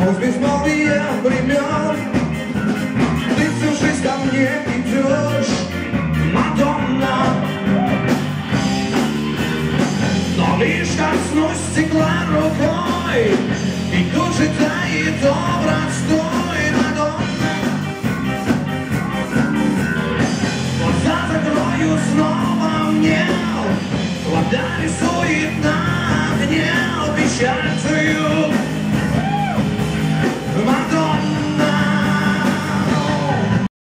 Сквозь безмолвие времен. Ты всю жизнь ко мне идешь, Мадонна. Но лишь коснусь стекла рукой И кожи тает образ твой, Мадонна. Глаза закрою снова мне Вода рисует на огне печать свою.